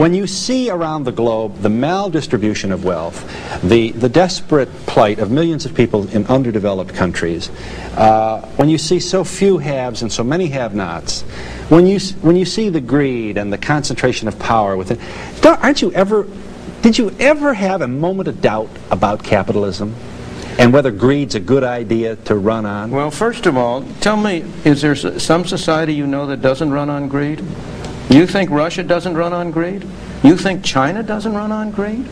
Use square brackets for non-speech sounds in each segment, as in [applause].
when you see around the globe the maldistribution of wealth, the, the desperate plight of millions of people in underdeveloped countries, uh, when you see so few haves and so many have-nots, when you, when you see the greed and the concentration of power within, aren't you ever, did you ever have a moment of doubt about capitalism? and whether greed's a good idea to run on? Well, first of all, tell me, is there some society you know that doesn't run on greed? You think Russia doesn't run on greed? You think China doesn't run on greed?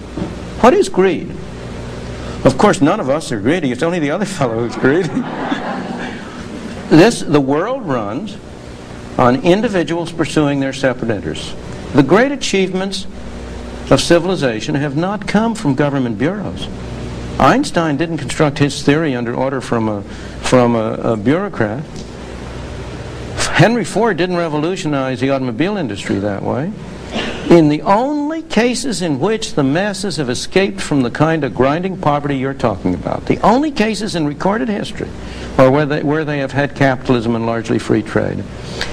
What is greed? Of course, none of us are greedy. It's only the other [laughs] fellow who's greedy. this, the world runs on individuals pursuing their separate interests. The great achievements of civilization have not come from government bureaus. Einstein didn't construct his theory under order from a, from a, a bureaucrat. Henry Ford didn't revolutionize the automobile industry that way. In the only cases in which the masses have escaped from the kind of grinding poverty you're talking about, the only cases in recorded history are where they, where they have had capitalism and largely free trade.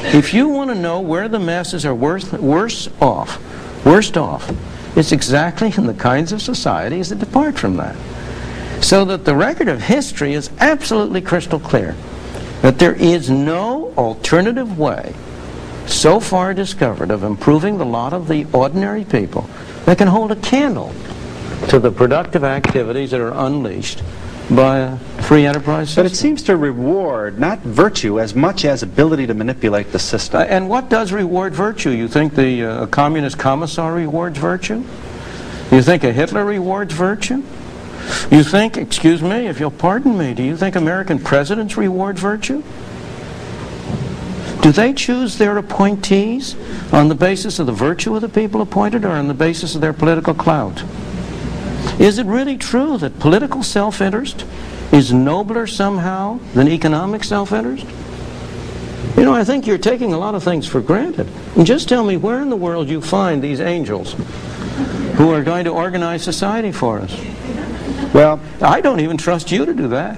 If you want to know where the masses are worse, worse off, worst off, it's exactly in the kinds of societies that depart from that. So that the record of history is absolutely crystal clear that there is no alternative way so far discovered of improving the lot of the ordinary people that can hold a candle to the productive activities that are unleashed by a free enterprise system. But it seems to reward not virtue as much as ability to manipulate the system. Uh, and what does reward virtue? You think the uh, communist commissar rewards virtue? You think a Hitler rewards virtue? You think, excuse me, if you'll pardon me, do you think American presidents reward virtue? Do they choose their appointees on the basis of the virtue of the people appointed or on the basis of their political clout? Is it really true that political self-interest is nobler somehow than economic self-interest? You know, I think you're taking a lot of things for granted. And just tell me where in the world you find these angels who are going to organize society for us. Well, I don't even trust you to do that.